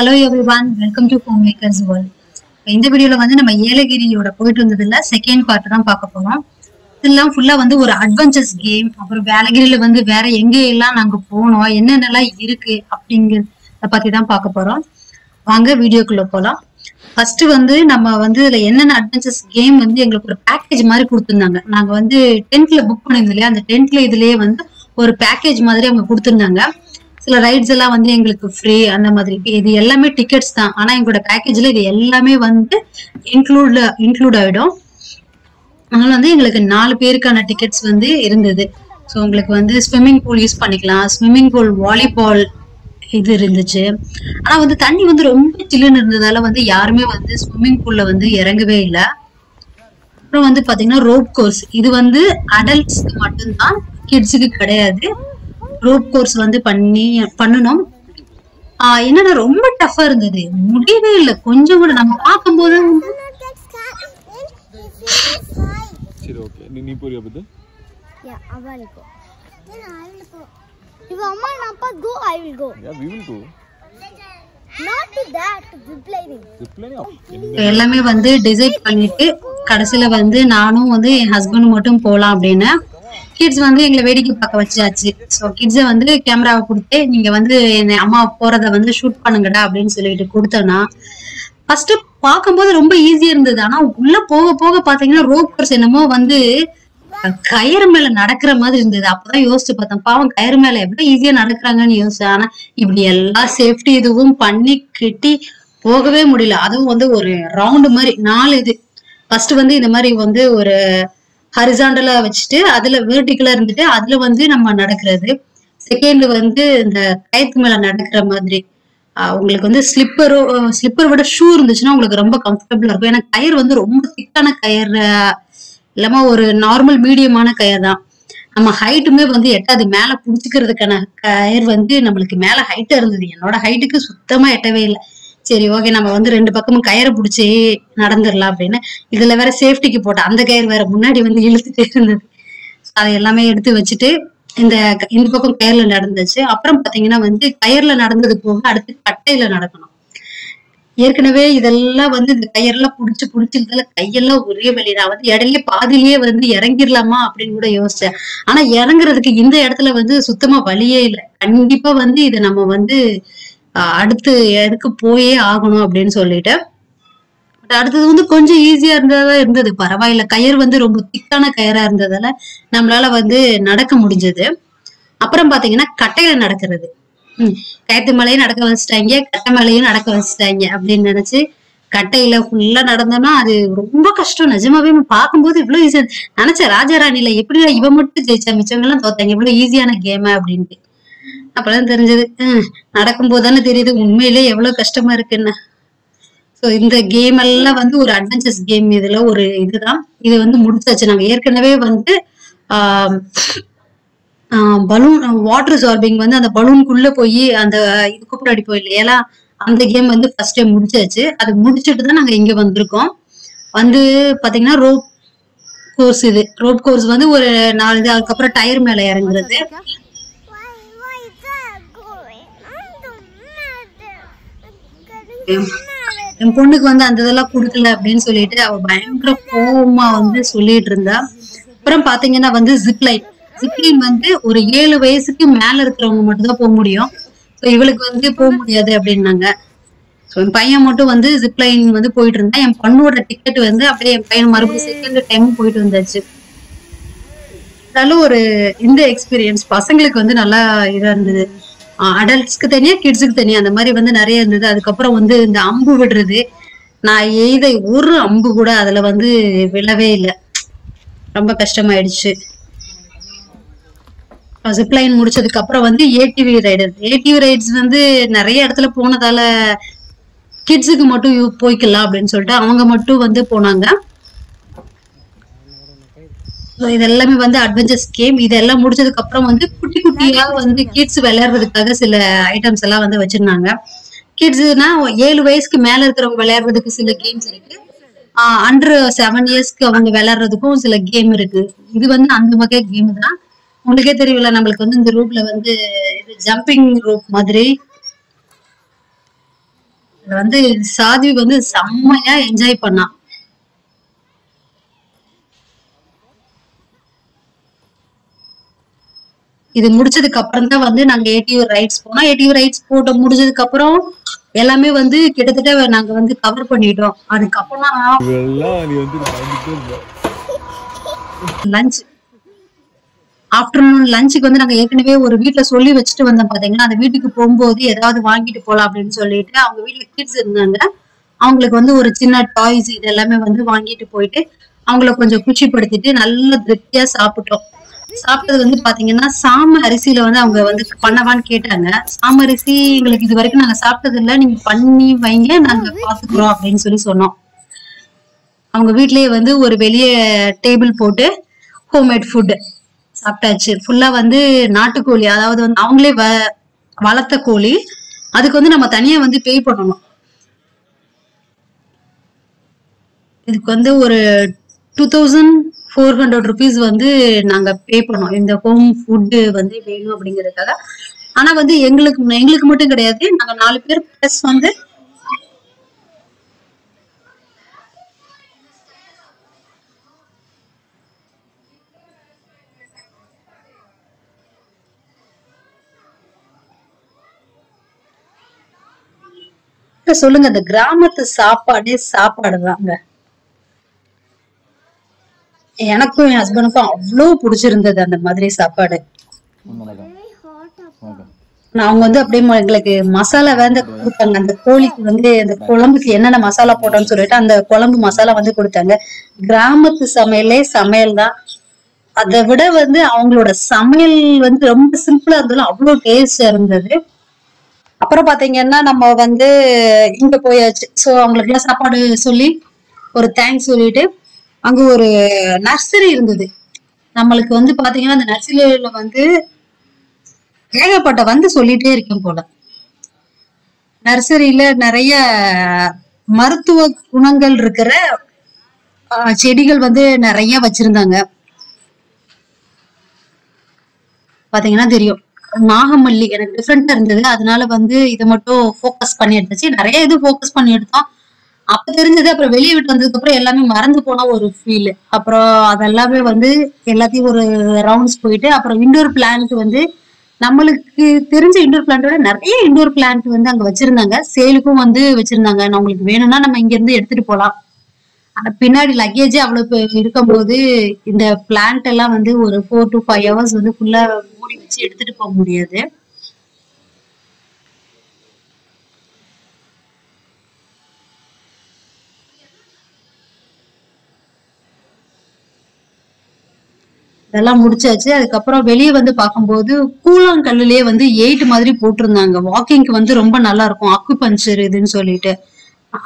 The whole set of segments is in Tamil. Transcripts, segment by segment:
Hello everyone welcome to home makers world இந்த வீடியோல வந்து நம்ம ஏலகிரியோட போயிட்டு இருந்ததுல செகண்ட் பார்ட் தான் பார்க்க போறோம். இதெல்லாம் ஃபுல்லா வந்து ஒரு அட்வென்ச்சர்ஸ் கேம் அப்புறம் வேலகிரியில வந்து வேற எங்க எல்லாம் நாங்க போனோம் என்னென்னலாம் இருக்கு அப்படிங்கிறத பத்தி தான் பார்க்க போறோம். வாங்க வீடியோக்குள்ள போலாம். ஃபர்ஸ்ட் வந்து நம்ம வந்து இதுல என்னென்ன அட்வென்ச்சர்ஸ் கேம் வந்து எங்களுக்கு ஒரு பேக்கேஜ் மாதிரி கொடுத்துருந்தாங்க. நாங்க வந்து டென்த்ல புக் பண்ணியிருந்தோம் இல்லையா? அந்த டென்த்ல இதுலயே வந்து ஒரு பேக்கேஜ் மாதிரி அவங்க கொடுத்துருந்தாங்க. சில ரைட்ஸ் எல்லாம் வந்து எங்களுக்கு ஃப்ரீ அந்த மாதிரி. இது எல்லாமே டிக்கெட்ஸ் தான். ஆனா எங்களோட பேக்கேஜ்ல இது எல்லாமே வந்து இன்க்ளூட் இன்க்ளூட் ஆயிடும். அதனால வந்து எங்களுக்கு நாலு பேருக்கான டிக்கெட்ஸ் வந்து இருந்தது. ஸோ உங்களுக்கு வந்து ஸ்விம்மிங் பூல் யூஸ் பண்ணிக்கலாம். ஸ்விம்மிங் பூல் வாலிபால் இது இருந்துச்சு. ஆனா வந்து தண்ணி வந்து ரொம்ப சில்லுன்னு இருந்ததால வந்து யாருமே வந்து ஸ்விம்மிங் பூல்ல வந்து இறங்கவே இல்லை. அப்புறம் வந்து பாத்தீங்கன்னா ரோப் கோர்ஸ் இது வந்து அடல்ட்ஸ்க்கு மட்டும்தான் கிட்ஸுக்கு கிடையாது. ரோப் கோர்ஸ் வந்து பண்ணி பண்ணணும். ஆஹ் என்னன்னா ரொம்ப டஃபா இருந்தது. முடியவே இல்லை. கொஞ்சம் கூட நம்ம பார்க்கும்போது சரி ஓகே நீ பத்து. யா வி வில் கோ எல்லாமே வந்து டிசைட் பண்ணிட்டு கடைசியில வந்து நானும் வந்து என் ஹஸ்பண்ட் மட்டும் போலாம் அப்படின்னு கிட்ஸ் வந்து எங்களை வேடிக்கை பார்க்க வச்சாச்சு. ஸோ கிட்ஸை வந்து கேமராவை கொடுத்து நீங்க வந்து என்னை அம்மா போறத வந்து ஷூட் பண்ணுங்கடா அப்படின்னு சொல்லிட்டு கொடுத்தோன்னா ஃபர்ஸ்ட் பார்க்கும்போது ரொம்ப ஈஸியா இருந்தது. ஆனா உள்ள போக போக பாத்தீங்கன்னா ரோப் கோர்ஸ் என்னமோ வந்து கயிறு மேல நடக்கிற மாதிரி இருந்தது. அப்பதான் யோசிச்சு பார்த்தேன் பாவம் கயிறு மேல எவ்வளவு ஈஸியா நடக்கிறாங்கன்னு யோசிச்சேன் ஆனா இப்படி எல்லா சேஃப்டி இதுவும் பண்ணி கட்டி போகவே முடியல. அதுவும் வந்து ஒரு ரவுண்டு மாதிரி நாலு இது. ஃபர்ஸ்ட் வந்து இந்த மாதிரி வந்து ஒரு ஹரிசாண்டலா வச்சுட்டு அதுல வேர்டிக்கலா இருந்துட்டு அதுல வந்து நம்ம நடக்கிறது. செகண்ட் வந்து இந்த கயத்து மேல நடக்கிற மாதிரி. உங்களுக்கு வந்து ஸ்லிப்பரோ ஸ்லிப்பர் விட ஷூ இருந்துச்சுன்னா உங்களுக்கு ரொம்ப கம்ஃபர்டபுளா இருக்கும். ஏன்னா கயிறு வந்து ரொம்ப திக்கான கயிறு. இல்லாம ஒரு நார்மல் மீடியமான கயிறு தான். நம்ம ஹைட்டுமே வந்து எட்டாது. மேல புடிச்சுக்கிறதுக்கான கயிறு வந்து நம்மளுக்கு மேல ஹைட்டா இருந்தது. என்னோட ஹைட்டுக்கு சுத்தமா எட்டவே இல்லை. சரி ஓகே நம்ம வந்து ரெண்டு பக்கமும் கயிறை பிடிச்சி நடந்துடலாம் அப்படின்னு. இதுல வேற சேஃப்டிக்கு போட்டேன். அந்த கயிறு வேற முன்னாடி வந்து இழுத்துட்டே இருந்தது. அதை எல்லாமே எடுத்து வச்சுட்டு இந்த இந்த பக்கம் கயிறுல நடந்துச்சு. அப்புறம் பாத்தீங்கன்னா வந்து கயிறுல நடந்தது போக அடுத்து கட்டையில நடக்கணும். ஏற்கனவே இதெல்லாம் வந்து இந்த கயிறெல்லாம் புடிச்சு புடிச்சிருந்தால கையெல்லாம் ஒரே வழி நான் வந்து இடையிலே பாதிலேயே வந்து இறங்கிடலாமா அப்படின்னு கூட யோசிச்சேன். ஆனா இறங்குறதுக்கு இந்த இடத்துல வந்து சுத்தமா வழியே இல்லை. கண்டிப்பா வந்து இதை நம்ம வந்து அடுத்து எதுக்கு போயே ஆகணும் அப்படின்னு சொல்லிட்டு. பட் அடுத்தது வந்து கொஞ்சம் ஈஸியா இருந்ததா இருந்தது. பரவாயில்ல கயிறு வந்து ரொம்ப திக்கான கயிறா இருந்ததால நம்மளால வந்து நடக்க முடிஞ்சது. அப்புறம் பாத்தீங்கன்னா கட்டையில நடக்கிறது. கயத்து மலையும் நடக்க வச்சுட்டாங்க கட்டை மலையும் நடக்க வச்சுட்டாங்க அப்படின்னு நினைச்சு கட்டையில ஃபுல்லா நடந்தோம்னா அது ரொம்ப கஷ்டம். நிஜமாவே பார்க்கும்போது இவ்வளவு ஈஸியா நினைச்சேன் ராஜாராணில எப்படி இவன் மட்டும் ஜெயிச்சா மிச்சவங்க எல்லாம் தோத்தாங்க இவ்வளவு ஈஸியான கேம் அப்படின்ட்டு. அப்பதான் தெரிஞ்சது. நடக்கும்போது தானே தெரியுது உண்மையிலே எவ்வளவு கஷ்டமா இருக்குன்னு. ஸோ இந்த கேம் எல்லாம் வந்து ஒரு அட்வென்ச்சர்ஸ் கேம் இதுல ஒரு இதுதான். இது வந்து முடிச்சாச்சு. நாங்க ஏற்கனவே வந்து பலூன் வாட்டர் சார்பிங் வந்து அந்த பலூனுக்குள்ள போய் அந்த இது கூப்பிட்டு அடிப்போம் இல்லையா அந்த கேம் வந்து ஃபர்ஸ்ட் டைம் முடிச்சாச்சு. அது முடிச்சுட்டு தான் நாங்க இங்க வந்திருக்கோம். வந்து பாத்தீங்கன்னா ரோப் கோர்ஸ் இது. ரோப் கோர்ஸ் வந்து ஒரு நாலு இது அதுக்கப்புறம் டயர் மேல இறங்குறது. என் பொண்ணுக்கு வந்து அந்த இதெல்லாம் கொடுக்கல அப்படின்னு சொல்லிட்டு அவ பயங்கர கோவமா வந்து சொல்லிட்டு இருந்தா. அப்புறம் பாத்தீங்கன்னா வந்து ஜிப்லைன் ஜிப்லைன் வந்து ஒரு ஏழு வயசுக்கு மேல இருக்கிறவங்க மட்டும் தான் போக முடியும். ஸோ இவளுக்கு வந்து போக முடியாது அப்படின்னாங்க. ஸோ என் பையன் மட்டும் வந்து ஜிப்லைன் வந்து போயிட்டு இருந்தா. என் பொண்ணோட டிக்கெட் வந்து அப்படியே என் பையன் மறுபடியும் செகண்ட் டைம் போயிட்டு வந்தாச்சு. நல்ல ஒரு இந்த எக்ஸ்பீரியன்ஸ் பசங்களுக்கு வந்து நல்லா இதா இருந்தது. அடல்ட்ஸ்க்கு தனியா கிட்ஸுக்கு தனியா அந்த மாதிரி வந்து நிறைய இருந்தது. அதுக்கப்புறம் வந்து இந்த அம்பு விடுறது. நான் எய்த ஒரு அம்பு கூட அதுல வந்து விழவே இல்லை. ரொம்ப கஷ்டமாயிடுச்சு. ஜிப்லைன் முடிச்சதுக்கு அப்புறம் வந்து ஏடிவி ரைடர் ஏடிவி ரைட்ஸ் வந்து நிறைய இடத்துல போனதால கிட்ஸுக்கு மட்டும் போய்க்கலாம் அப்படின்னு சொல்லிட்டு அவங்க மட்டும் வந்து போனாங்க. இது எல்லாமே வந்து அட்வென்ச்சர்ஸ் கேம் இதெல்லாம் முடிச்சதுக்கு அப்புறம் வந்து குட்டி குட்டியா வந்து கிட்ஸ் விளையாடுறதுக்காக சில ஐட்டம்ஸ் எல்லாம் வந்து வச்சிருந்தாங்க. கிட்ஸ்னா ஏழு வயசுக்கு மேல இருக்கிறவங்க விளையாடுறதுக்கு சில கேம்ஸ் இருக்கு. அண்டர் செவன் இயர்ஸ்க்கு அவங்க விளையாடுறதுக்கும் சில கேம் இருக்கு. இது வந்து அந்த வகை கேம் தான். உங்களுக்கே தெரியல நம்மளுக்கு வந்து இந்த ரூப்ல வந்து இது ஜம்பிங் ரூப் மாதிரி. இது வந்து சாத்வி வந்து செம்மையா என்ஜாய் பண்ணா. இது முடிச்சதுக்கு அப்புறம் தான் வந்து நாங்க ஏடியூ ரைட்ஸ் போனோம். ஏடியூ ரைட்ஸ் போட்டு முடிஞ்சதுக்கு அப்புறம் எல்லாமே வந்து கிட்டத்தட்ட நாங்க வந்து கவர் பண்ணிட்டோம். அதுக்கப்புறம் லஞ்ச் ஆஃப்டர்நூன் லஞ்சுக்கு வந்து நாங்க ஏற்கனவே ஒரு வீட்ல சொல்லி வச்சுட்டு வந்தோம் பாத்தீங்கன்னா அந்த வீட்டுக்கு போகும்போது ஏதாவது வாங்கிட்டு போலாம் அப்படின்னு சொல்லிட்டு அவங்க வீட்ல கிட்ஸ் இருந்தாங்க. அவங்களுக்கு வந்து ஒரு சின்ன டாய்ஸ் இது எல்லாமே வந்து வாங்கிட்டு போயிட்டு அவங்கள கொஞ்சம் குச்சிப்படுத்திட்டு நல்ல திருப்தியா சாப்பிட்டோம். சாப்பிட்டது வந்து பாத்தீங்கன்னா சாம அரிசியில வந்து அவங்க வந்து பண்ணவான்னு கேட்டாங்க. சாம அரிசி எங்களுக்கு இது வரைக்கும் நாங்க சாப்பிட்டது இல்ல. நீங்க பண்ணி வைங்க நாங்க பாத்துக்கிறோம் அப்படின்னு சொல்லி சொன்னோம். அவங்க வீட்லயே வந்து ஒரு வெளிய டேபிள் போட்டு ஹோம்மேட் ஃபுட் சாப்பிட்டாச்சு. ஃபுல்லா வந்து நாட்டுக்கோழி அதாவது வந்து அவங்களே வ வளர்த்த கோழி. அதுக்கு வந்து நம்ம தனியா வந்து பே பண்ணணும். இதுக்கு வந்து ஒரு two thousand four hundred rupees வந்து நாங்க பே பண்ணோம். இந்த ஹோம் ஃபுட்டு வந்து வேணும் அப்படிங்கறதுக்காக. ஆனா வந்து எங்களுக்கு எங்களுக்கு மட்டும் கிடையாது. நாங்க நாலு பேர் ப்ளஸ் வந்து சொல்லுங்க இந்த கிராமத்து சாப்பாடே சாப்பாடு தாங்க எனக்கும் என் ஹஸ்பண்டுக்கும் அவ்வளவு பிடிச்சிருந்தது அந்த மாதிரி சாப்பாடு. அவங்க வந்து அப்படியே எங்களுக்கு மசாலா வந்து கொடுத்தாங்க. அந்த கோழிக்கு வந்து அந்த குழம்புக்கு என்னென்ன மசாலா போட்டோம்னு சொல்லிட்டு அந்த குழம்பு மசாலா வந்து கொடுத்தாங்க. கிராமத்து சமையலே சமையல் தான். அதை விட வந்து அவங்களோட சமையல் வந்து ரொம்ப சிம்பிளா இருந்தாலும் அவ்வளவு டேஸ்டா இருந்தது. அப்புறம் பாத்தீங்கன்னா நம்ம வந்து இங்க போயாச்சு. சோ அவங்களுக்கு எல்லாம் சாப்பாடு சொல்லி ஒரு தேங்க்ஸ் சொல்லிட்டு அங்க ஒரு நர்சரி இருந்தது. நம்மளுக்கு வந்து பாத்தீங்கன்னா அந்த நர்சரியில வந்து ஏகப்பட்ட வந்து சொல்லிட்டே இருக்கும் போல. நர்சரியில நிறைய மருத்துவ குணங்கள் இருக்கிற செடிகள் வந்து நிறைய வச்சிருந்தாங்க. பாத்தீங்கன்னா தெரியும். நாகமல்லி எனக்கு டிஃப்ரெண்டா இருந்தது. அதனால வந்து இதை மட்டும் ஃபோக்கஸ் பண்ணி எடுத்துச்சு. நிறைய இது ஃபோக்கஸ் பண்ணி எடுத்தோம். அப்ப தெரிஞ்சது அப்புறம் வெளியே விட்டு வந்ததுக்கு அப்புறம் எல்லாமே மறந்து போன ஒரு ஃபீல் அப்புறம் அதெல்லாமே வந்து எல்லாத்தையும் ஒரு ரவுண்ட்ஸ் போயிட்டு அப்புறம் இண்டோர் பிளான்ட் வந்து நம்மளுக்கு தெரிஞ்ச இண்டோர் பிளான்ட்டோட நிறைய இண்டோர் பிளான்ட் வந்து அங்க வச்சிருந்தாங்க. சேலுக்கும் வந்து வச்சிருந்தாங்க. உங்களுக்கு வேணும்னா நம்ம இங்க இருந்து எடுத்துட்டு போலாம். ஆனா பின்னாடி லக்கேஜ் அவ்வளவு இருக்கும்போது இந்த பிளான்ட் எல்லாம் வந்து ஒரு ஃபோர் டு ஃபைவ் ஹவர்ஸ் வந்து ஃபுல்லா மூடி வச்சு எடுத்துட்டு போக முடியாது. இதெல்லாம் முடிச்சாச்சு. அதுக்கப்புறம் வெளியே வந்து பார்க்கும்போது கூழாங்கல்லுலயே வந்து எயிட் மாதிரி போட்டிருந்தாங்க. வாக்கிங்க்கு வந்து ரொம்ப நல்லா இருக்கும். அக்கு பஞ்சர் இதுன்னு சொல்லிட்டு.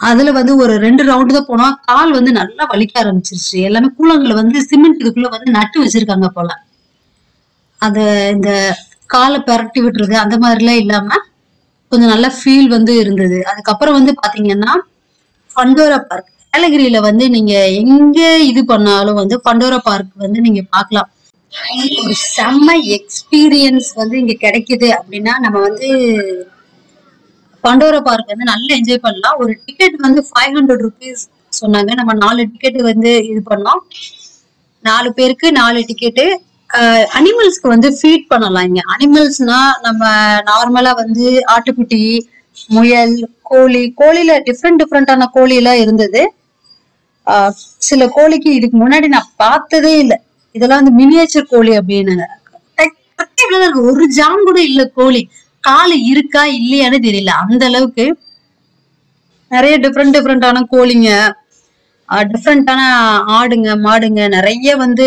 அதுல வந்து ஒரு ரெண்டு ரவுண்டு தான் போனோம் கால் வந்து நல்லா வலிக்க ஆரம்பிச்சிருச்சு. எல்லாமே கூழாங்கல்ல வந்து சிமெண்ட் இதுக்குள்ள வந்து நட்டு வச்சிருக்காங்க போல. அத இந்த காலை பரட்டி விட்டுறது அந்த மாதிரிலாம் இல்லாம கொஞ்சம் நல்ல ஃபீல் வந்து இருந்தது. அதுக்கப்புறம் வந்து பாத்தீங்கன்னா பண்டோரா பார்க் ஏலகிரியில வந்து நீங்க எங்க இது பண்ணாலும் வந்து பண்டோரா பார்க் வந்து நீங்க பார்க்கலாம். ஒரு செம்ம எக்ஸ்பீரியன்ஸ் வந்து இங்க கிடைக்குது அப்படின்னா நம்ம வந்து பண்டோர பார்க் வந்து நல்லா என்ஜாய் பண்ணலாம். ஒரு டிக்கெட் வந்து ஃபைவ் ஹண்ட்ரட் ருபீஸ் சொன்னாங்க. நம்ம நாலு டிக்கெட் வந்து இது பண்ணோம். நாலு பேருக்கு நாலு டிக்கெட்டு அனிமல்ஸ்க்கு வந்து ஃபீட் பண்ணலாம் இங்க. அனிமல்ஸ்னா நம்ம நார்மலா வந்து ஆட்டுக்குட்டி முயல் கோழி கோழில டிஃப்ரெண்ட் டிஃப்ரெண்டான கோழி எல்லாம் இருந்தது. சில கோழிக்கு இதுக்கு முன்னாடி நான் பார்த்ததே இல்லை. இதெல்லாம் வந்து மினியேச்சர் கோழி அப்படின்னு ஒரு ஜாம் கூட இல்ல கோழி. காலு இருக்கா இல்லையான்னு தெரியல. அந்த அளவுக்கு நிறைய டிஃப்ரெண்ட் டிஃப்ரெண்டான கோழிங்க டிஃப்ரெண்டான ஆடுங்க மாடுங்க நிறைய வந்து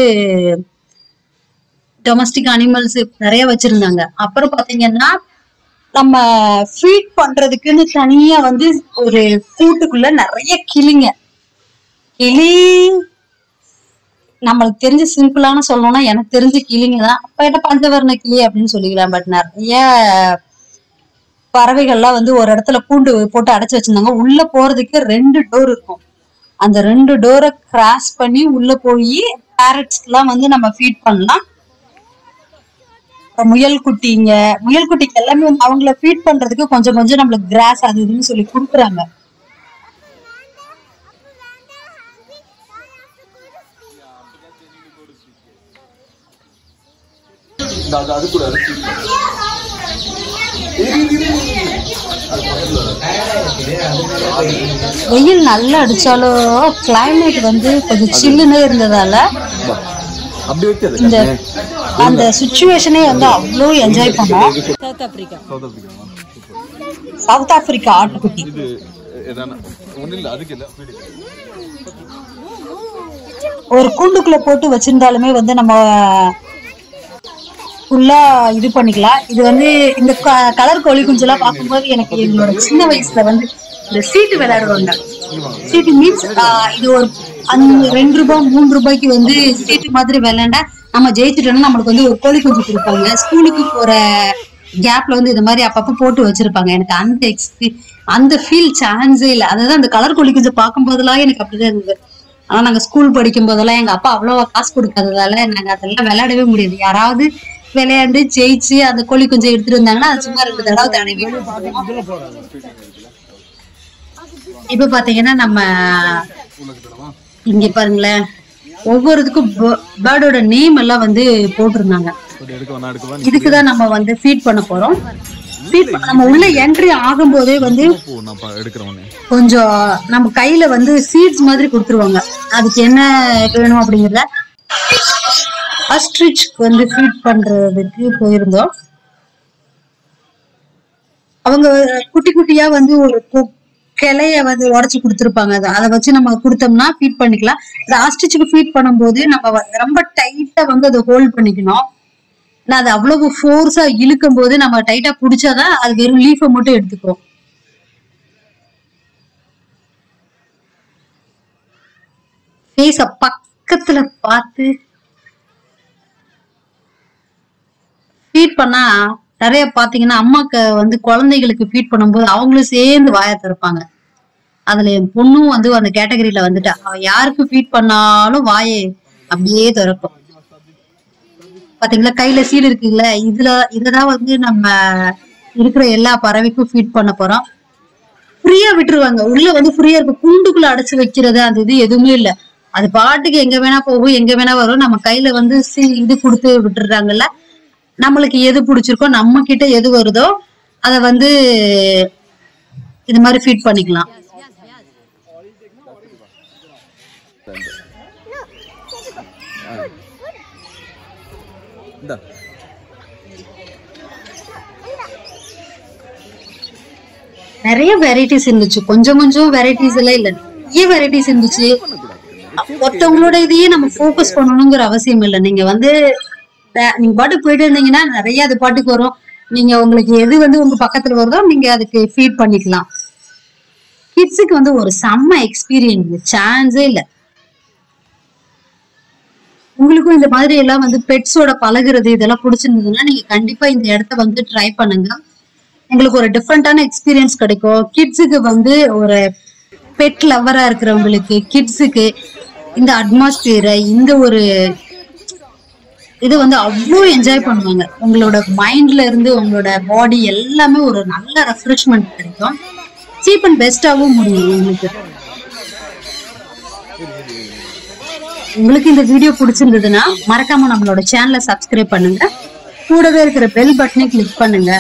டொமஸ்டிக் அனிமல்ஸ் நிறைய வச்சிருந்தாங்க. அப்புறம் பாத்தீங்கன்னா நம்ம ஃபீட் பண்றதுக்குன்னு தனியா வந்து ஒரு கூட்டுக்குள்ள நிறைய கிளிங்க. கிளி நம்மளுக்கு தெரிஞ்ச சிம்பிளான சொல்லணும்னா எனக்கு தெரிஞ்ச கிளிங்க தான். அப்ப என்ன பஞ்சவர்ண கிளி அப்படின்னு சொல்லிக்கலாம் பட் நிறைய பறவைகள்லாம் வந்து ஒரு இடத்துல கூண்டு போட்டு அடைச்சு வச்சிருந்தாங்க. உள்ள போறதுக்கு ரெண்டு டோர் இருக்கும். அந்த ரெண்டு டோரை கிராஸ் பண்ணி உள்ள போய் பேரட்ஸ்க்கெல்லாம் வந்து நம்ம ஃபீட் பண்ணலாம். முயல் குட்டிங்க முயல் குட்டிக்கு எல்லாமே வந்து அவங்கள ஃபீட் பண்றதுக்கு கொஞ்சம் கொஞ்சம் நம்மளுக்கு கிராஸ் அது இதுன்னு சொல்லி கொடுக்குறாங்க. அது அது கூட அது வெயில் நல்லா அடிச்சாலும் கிளைமேட் வந்து கொஞ்சம் சில்லுன்னு இருந்ததால இந்த அந்த சுச்சுவேஷனே வந்து அவ்வளோ என்ஜாய் பண்ணோம். சவுத் ஆப்பிரிக்கா சவுத் ஆப்பிரிக்கா ஆட்டுக்குட்டி. ஒரு கூண்டுக்குள்ள போட்டு வச்சிருந்தாலுமே வந்து நம்ம ஃபுல்லா இது பண்ணிக்கலாம். இது வந்து இந்த கலர் கோழி குஞ்செல்லாம் பார்க்கும்போது எனக்கு எங்களோட சின்ன வயசுல வந்து இந்த சீட்டு விளையாடுவாங்க சீட்டு மீன்ஸ் இது ஒரு அஞ்சு ரெண்டு ரூபாய் மூணு ரூபாய்க்கு வந்து சீட்டு மாதிரி விளையாண்டா நம்ம ஜெயிச்சுட்டோம்னா நம்மளுக்கு வந்து ஒரு கோழி குஞ்சு கொடுப்பாங்க ஸ்கூலுக்கு போற கேப்ல வந்து இந்த மாதிரி அப்பப்போ போட்டு வச்சிருப்பாங்க. எனக்கு அந்த எக்ஸ்பீ அந்த ஃபீல் சான்ஸே இல்லை. அதாவது அந்த கலர் கோழி குஞ்சு பார்க்கும்போதெல்லாம் எனக்கு அப்படிதான் இருந்தது. ஆனா நாங்க ஸ்கூல் படிக்கும் போதெல்லாம் எங்க அப்பா அவ்வளவா காசு கொடுக்காததால நாங்க அதெல்லாம் விளையாடவே முடியாது. யாராவது விளையாண்டு ஜெயிச்சு அந்த கோழி குஞ்சை எடுத்துட்டு வந்தாங்கன்னா அது சும்மா ரெண்டு தடவை தடவி இப்ப பாத்தீங்கன்னா நம்ம இங்க பாருங்களேன் ஒவ்வொருத்துக்கும் பேர்டோட நேம் எல்லாம் வந்து போட்டிருந்தாங்க. இதுக்குதான் நம்ம வந்து ஃபீட் பண்ண போறோம். ஃபீட் நம்ம உள்ள என்ட்ரி ஆகும்போதே வந்து போ நான் பா- எடுக்கிறேன் உடனே. கொஞ்சம் நம்ம கையில வந்து சீட்ஸ் மாதிரி கொடுத்துருவாங்க. அதுக்கு என்ன வேணும் அப்படிங்கறத அஸ்ட்ரிச்க்கு வந்து ஃபீட் பண்றதுக்கு போயிருந்தோம். அவங்க குட்டி குட்டியா வந்து ஒரு கிளைய வந்து உடச்சி கொடுத்துருப்பாங்க. அதை அதை வச்சு நம்ம கொடுத்தோம்னா ஃபீட் பண்ணிக்கலாம். இந்த ஆஸ்ட்ரிச்சுக்கு ஃபீட் பண்ணும்போது நம்ம வ- ரொம்ப டைட்டா வந்து அதை ஹோல்ட் பண்ணிக்கணும். நான் அதை அவ்வளவு ஃபோர்ஸா இழுக்கும் போது நம்ம டைட்டா பிடிச்சாதான் அது வெறும் லீஃபை மட்டும் எடுத்துக்கும். ஃபேஸ பக்கத்துல பார்த்து ஃபீட் பண்ணா நிறைய பாத்தீங்கன்னா அம்மாக்கு வந்து குழந்தைகளுக்கு ஃபீட் பண்ணும்போது அவங்களும் சேர்ந்து வாயை திறப்பாங்க. அதுல என் பொண்ணும் வந்து அந்த கேட்டகரியில வந்துட்டா. அவ யாருக்கு ஃபீட் பண்ணாலும் வாயை அப்படியே திறக்கும். பாத்தீங்களா கையில சீல் இருக்குல்ல? இதுல இததான் வந்து நம்ம இருக்கிற எல்லா பறவைக்கும் ஃபீட் பண்ண போறோம். ஃப்ரீயா விட்டுருவாங்க. உள்ள வந்து ஃப்ரீயா இருக்கும். குண்டுக்குள்ள அடைச்சு வைக்கிறது அந்த இது எதுவுமே இல்ல. அது பாட்டுக்கு எங்க வேணா போகும் எங்க வேணா வரும். நம்ம கையில வந்து சீ இது கொடுத்து விட்டுறாங்கல்ல நம்மளுக்கு எது பிடிச்சிருக்கோ நம்ம கிட்ட எது வருதோ அத வந்து இது மாதிரி ஃபீட் பண்ணிக்கலாம். நிறைய வெரைட்டிஸ் இருந்துச்சு. கொஞ்சம் கொஞ்சம் வெரைட்டிஸ் எல்லாம் இல்ல. நிறைய வெரைட்டிஸ் இருந்துச்சு. ஒருத்தவங்களோட இதையே நம்ம ஃபோக்கஸ் பண்ணணுங்கிற அவசியம் இல்லை. நீங்க வந்து நீங்க பாட்டுக்கு போயிட்டு இருந்தீங்கன்னா நிறைய அது பாட்டுக்கு வரும். நீங்க உங்களுக்கு எது வந்து உங்க பக்கத்துல வருதோ நீங்க அதுக்கு ஃபீட் பண்ணிக்கலாம். கிட்ஸுக்கு வந்து ஒரு செம்ம எக்ஸ்பீரியன்ஸ் சான்ஸே இல்லை. உங்களுக்கும் இந்த மாதிரி எல்லாம் வந்து பெட்ஸோட பழகுறது இதெல்லாம் பிடிச்சிருந்ததுன்னா நீங்க கண்டிப்பா இந்த இடத்த வந்து ட்ரை பண்ணுங்க. உங்களுக்கு ஒரு டிஃப்ரெண்டான எக்ஸ்பீரியன்ஸ் கிடைக்கும். கிட்ஸுக்கு வந்து ஒரு பெட் லவ்வரா இருக்கிறவங்களுக்கு கிட்ஸுக்கு இந்த அட்மாஸ்பியரை இந்த ஒரு இது வந்து அவ்வளோ என்ஜாய் பண்ணுவாங்க. உங்களோட மைண்ட்ல இருந்து உங்களோட பாடி எல்லாமே ஒரு நல்ல ரெஃப்ரெஷ்மெண்ட் கிடைக்கும். சீப் அண்ட் பெஸ்டாகவும் முடியும் உங்களுக்கு. உங்களுக்கு இந்த வீடியோ பிடிச்சிருந்ததுன்னா மறக்காம நம்மளோட சேனலை சப்ஸ்கிரைப் பண்ணுங்க. கூடவே இருக்கிற பெல் பட்டனை கிளிக் பண்ணுங்க.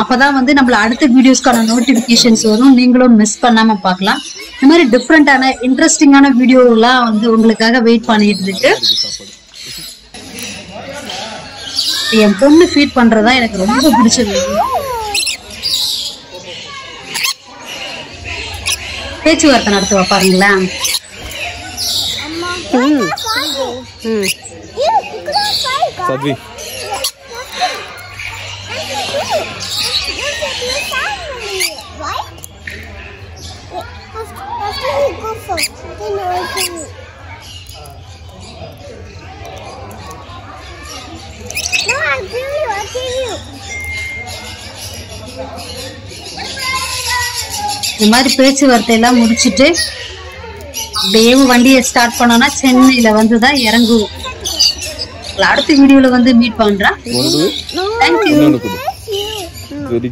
அப்பதான் வந்து நம்மள அடுத்த வீடியோஸ்க்கான நோட்டிபிகேஷன்ஸ் வரும். நீங்களும் மிஸ் பண்ணாம பார்க்கலாம். இந்த மாதிரி டிஃப்ரெண்டான இன்ட்ரெஸ்டிங்கான வீடியோலாம் வந்து உங்களுக்காக வெயிட் பண்ணிட்டு இருக்கு. என் பொண்ணு ஃபீட் பண்றதா எனக்கு ரொம்ப பிடிச்சது. பேச்சுவார்த்தை நடத்துவா பாருங்களேன். சத்வி. No, இந்த மாதிரி பேச்சுவார்த்தை எல்லாம் முடிச்சிட்டு அப்படியே வண்டியை ஸ்டார்ட் பண்ணோம்னா சென்னையில வந்து தான் இறங்குவோம் அடுத்த வீடியோல வந்து மீட் பண்றேன் ஒன்று தேங்க்யூ வெரி